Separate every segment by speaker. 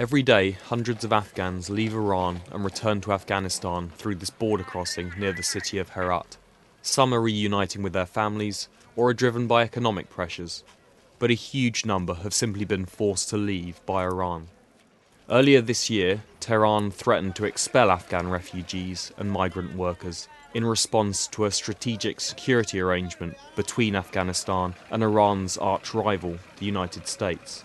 Speaker 1: Every day, hundreds of Afghans leave Iran and return to Afghanistan through this border crossing near the city of Herat. Some are reuniting with their families or are driven by economic pressures, but a huge number have simply been forced to leave by Iran. Earlier this year, Tehran threatened to expel Afghan refugees and migrant workers in response to a strategic security arrangement between Afghanistan and Iran's arch rival, the United States.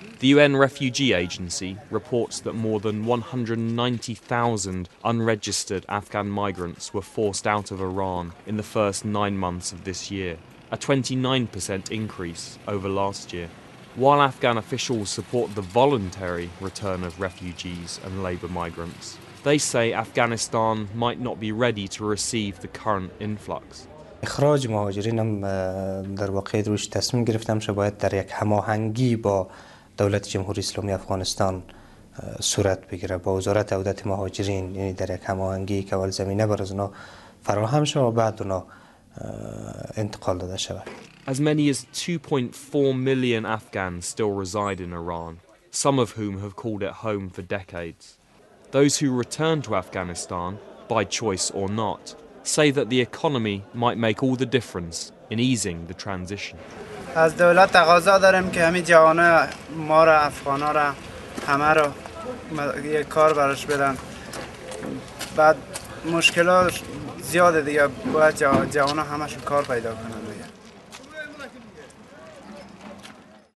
Speaker 1: The UN Refugee Agency reports that more than 190,000 unregistered Afghan migrants were forced out of Iran in the first nine months of this year, a 29% increase over last year. While Afghan officials support the voluntary return of refugees and labour migrants, they say Afghanistan might not be ready to receive the current influx.
Speaker 2: اخراج مهاجرین هم در واقع روش تصمیم گرفتم شه باید در یک هماهنگی با دولت جمهوری اسلامی افغانستان صورت بگیره با وزارت عودت مهاجرین یعنی در یک هماهنگی که اول زمینه بر از اونا فراهم شود و بعد اونا انتقال داده شود
Speaker 1: As many as 2.4 million Afghans still reside in Iran, some of whom have called it home for decades. Those who return to Afghanistan, by choice or not, say that the economy might make all the difference in easing the transition.
Speaker 3: از دولت تقاضا داریم که همین جوانه ما را افغانا را همه رو یک کار براش بدن. بعد مشکلات زیاده دیگه باید جوان همشون کار پیدا کنن